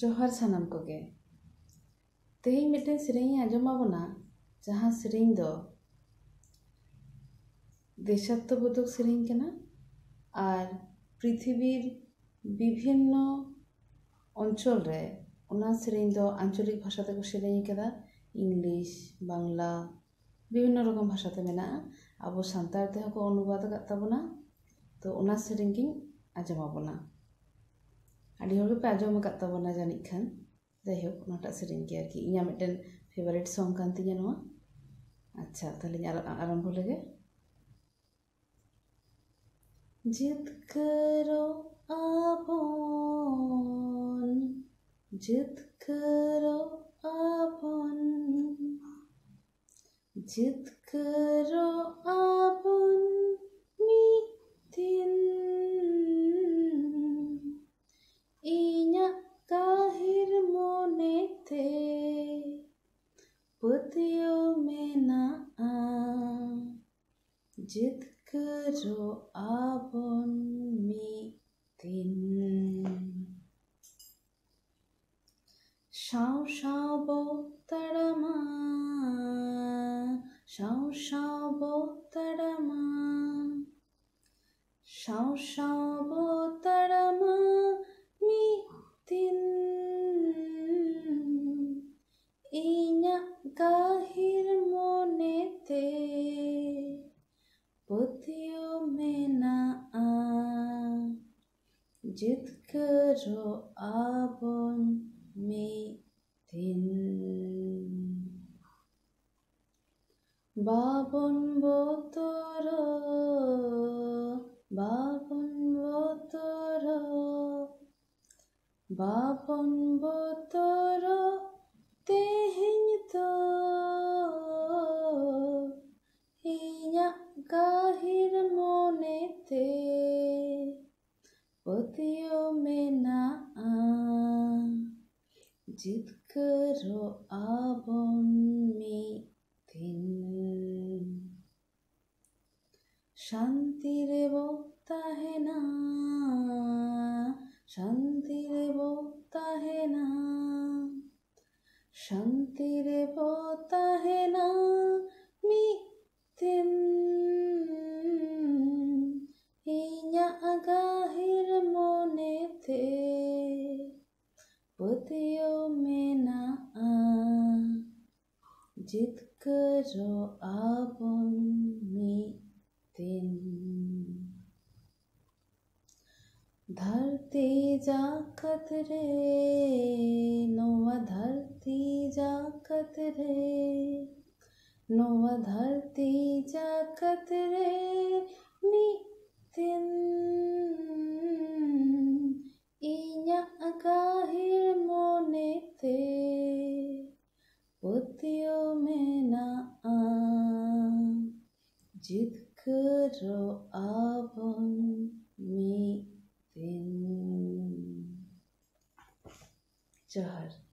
ᱡᱚᱦᱟᱨ ᱥᱟᱱᱟᱢ ᱠᱚᱜᱮ ᱛᱮᱦᱮᱧ ᱢᱤᱫᱴᱮᱱ ᱥᱮᱨᱮᱧ ᱤᱧ ᱟᱸᱡᱚᱢ ᱟᱵᱚᱱᱟ ᱡᱟᱦᱟᱸ ᱥᱮᱨᱮᱧ ᱫᱚ দেশাত্মবোধক ᱥᱮᱨᱮᱧ ᱠᱟᱱᱟ ᱟᱨ পৃথিবীর বিভিন্ন অঞ্চল ᱨᱮ ᱚᱱᱟ ᱥᱮᱨᱮᱧ ᱫᱚ আঞ্চলিক ভাষᱟ ᱛᱮᱠᱚ ᱥᱮᱨᱮᱧ ᱟᱠᱟᱫᱟ ᱤᱝᱞᱤশ ᱵᱟᱝᱞᱟ বিভিন্ন রকম ভাষাতে ᱢᱮᱱᱟᱜᱼᱟ ᱟᱵᱚ ᱥᱟᱱᱛᱟᱲ ᱛᱮᱦᱚᱸ ᱠᱚ ᱚᱱᱩᱵᱟᱫ ᱟᱠᱟᱫ ᱛᱟᱵᱚᱱᱟ ᱛᱚ ᱚᱱᱟ ᱥᱮᱨᱮᱧ ᱜᱤᱧ ᱟᱸᱡᱚᱢ ᱟᱵᱚᱱᱟ ᱟᱹᱰᱤ ᱦᱚᱲ ᱜᱮᱯᱮ ᱟᱸᱡᱚᱢ ᱟᱠᱟᱫ ᱛᱟᱵᱚᱱᱟ ᱡᱟᱹᱱᱤᱡ ᱠᱷᱟᱱ ᱡᱟᱭᱦᱳᱠ ᱚᱱᱟᱴᱟᱜ ᱥᱮᱨᱮᱧ ᱜᱮ ᱟᱨᱠᱤ ᱤᱧᱟᱹᱜ ᱢᱤᱫᱴᱮᱱ ᱯᱷᱮᱵᱟᱨᱮᱴ ᱥᱚᱝ ᱠᱟᱱ ᱛᱤᱧᱟᱹ ᱱᱚᱣᱟ अच्छा तले आरंभ लगे जिद करो आपन जिद करो आपन जिद करो জিত করো आप में সাও সাও শাও সাও সাও শাও সাও সাও শাও বক্তারামা মিতিন ইনা গাহির মনেতে जिद करो आबोन में दिन বাবন বতর বাবন বতর বাবন বতর তেহিন তোর জিত करो आबों में दिन শান্তির বক্তা হে না শান্তির বক্তা হে না শান্তির বক্তা जित करो आप दिन। धरती जा खतरे नोवा धरती जा खतरे नोवा धरती जा खतरे जिद करो आवन में दिन चार